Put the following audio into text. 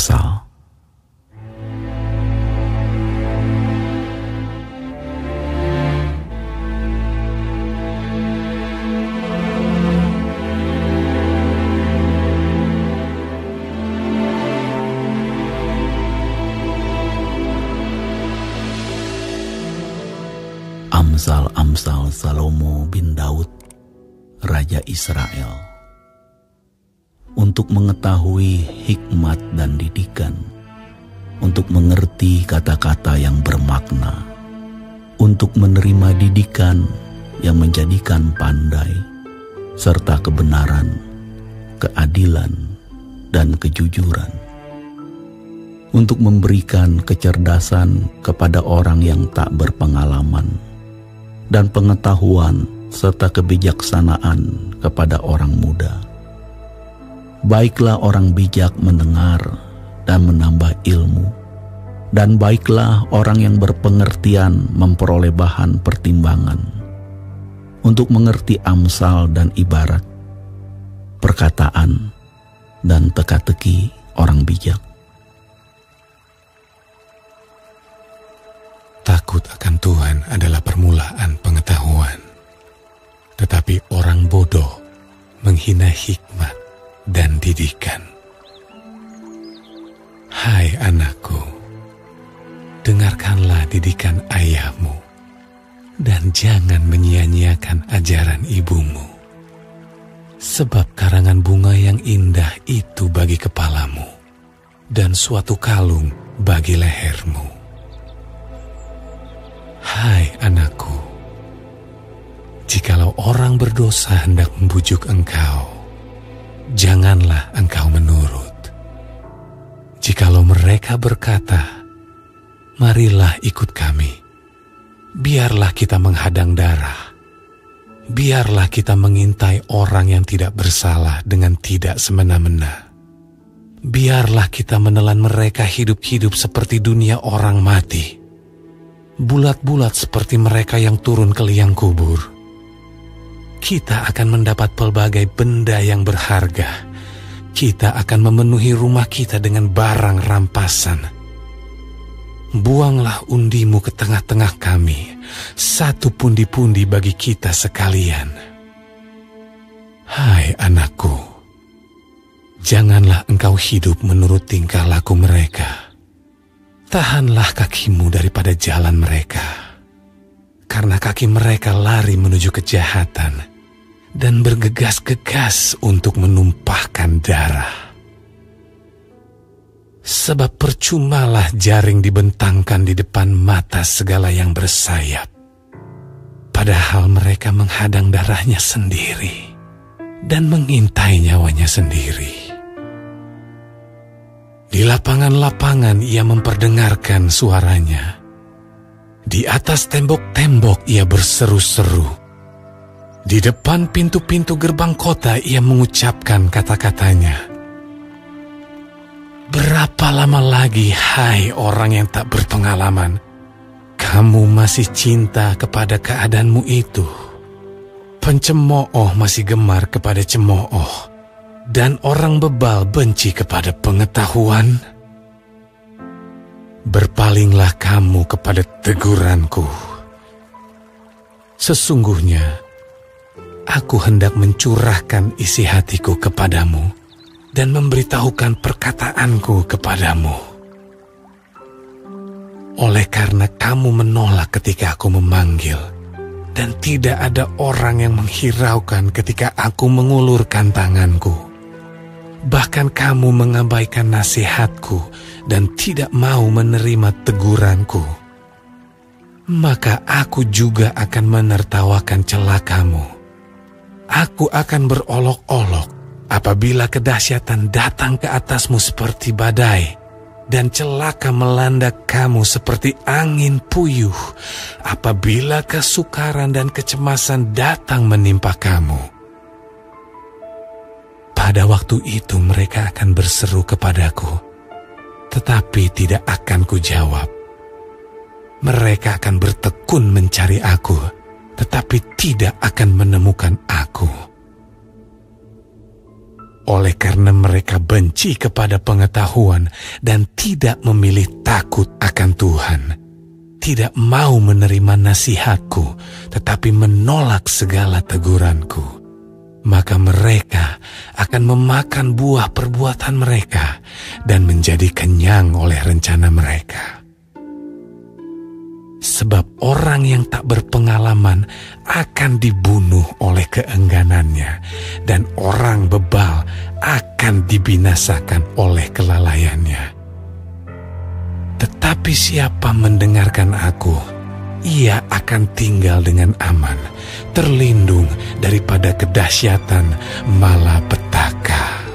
Amsal Amsal-amsal Salomo bin Daud, Raja Israel. Untuk mengetahui hikmat dan didikan, untuk mengerti kata-kata yang bermakna, untuk menerima didikan yang menjadikan pandai, serta kebenaran, keadilan, dan kejujuran. Untuk memberikan kecerdasan kepada orang yang tak berpengalaman dan pengetahuan serta kebijaksanaan kepada orang muda. Baiklah orang bijak mendengar dan menambah ilmu, dan baiklah orang yang berpengertian memperoleh bahan pertimbangan untuk mengerti amsal dan ibarat, perkataan, dan teka-teki orang bijak. Takut akan Tuhan adalah permulaan pengetahuan. Tetapi orang bodoh menghina hikmat didikan. Hai anakku, dengarkanlah didikan ayahmu dan jangan menyia-nyiakan ajaran ibumu. Sebab karangan bunga yang indah itu bagi kepalamu dan suatu kalung bagi lehermu Hai anakku, jikalau orang berdosa hendak membujuk engkau, janganlah engkau menurut. Jikalau mereka berkata, marilah ikut kami, biarlah kita menghadang darah, biarlah kita mengintai orang yang tidak bersalah dengan tidak semena-mena. Biarlah kita menelan mereka hidup-hidup seperti dunia orang mati bulat-bulat seperti mereka yang turun ke liang kubur. Kita akan mendapat pelbagai benda yang berharga. Kita akan memenuhi rumah kita dengan barang rampasan. Buanglah undimu ke tengah-tengah kami, satu pundi-pundi bagi kita sekalian. Hai anakku, janganlah engkau hidup menurut tingkah laku mereka Tahanlah kakimu daripada jalan mereka, karena kaki mereka lari menuju kejahatan dan bergegas-gegas untuk menumpahkan darah. Sebab percumalah jaring dibentangkan di depan mata segala yang bersayap, padahal mereka menghadang darahnya sendiri dan mengintai nyawanya sendiri. Di lapangan-lapangan ia memperdengarkan suaranya. Di atas tembok-tembok ia berseru-seru. Di depan pintu-pintu gerbang kota ia mengucapkan kata-katanya. Berapa lama lagi, hai orang yang tak berpengalaman, kamu masih cinta kepada keadaanmu itu? Pencemooh masih gemar kepada cemooh dan orang bebal benci kepada pengetahuan, berpalinglah kamu kepada teguranku. Sesungguhnya, aku hendak mencurahkan isi hatiku kepadamu dan memberitahukan perkataanku kepadamu. Oleh karena kamu menolak ketika aku memanggil, dan tidak ada orang yang menghiraukan ketika aku mengulurkan tanganku bahkan kamu mengabaikan nasihatku dan tidak mau menerima teguranku, maka aku juga akan menertawakan celakamu. Aku akan berolok-olok apabila kedahsyatan datang ke atasmu seperti badai dan celaka melanda kamu seperti angin puyuh apabila kesukaran dan kecemasan datang menimpa kamu pada waktu itu mereka akan berseru kepadaku, tetapi tidak akan kujawab. Mereka akan bertekun mencari aku, tetapi tidak akan menemukan aku. oleh karena mereka benci kepada pengetahuan dan tidak memilih takut akan Tuhan, tidak mau menerima nasihatku, tetapi menolak segala teguranku, maka mereka akan memakan buah perbuatan mereka dan menjadi kenyang oleh rencana mereka. Sebab orang yang tak berpengalaman akan dibunuh oleh keengganannya, dan orang bebal akan dibinasakan oleh kelalaiannya. Tetapi siapa mendengarkan aku, ia akan tinggal dengan aman, terlindung daripada kedahsyatan malapetaka.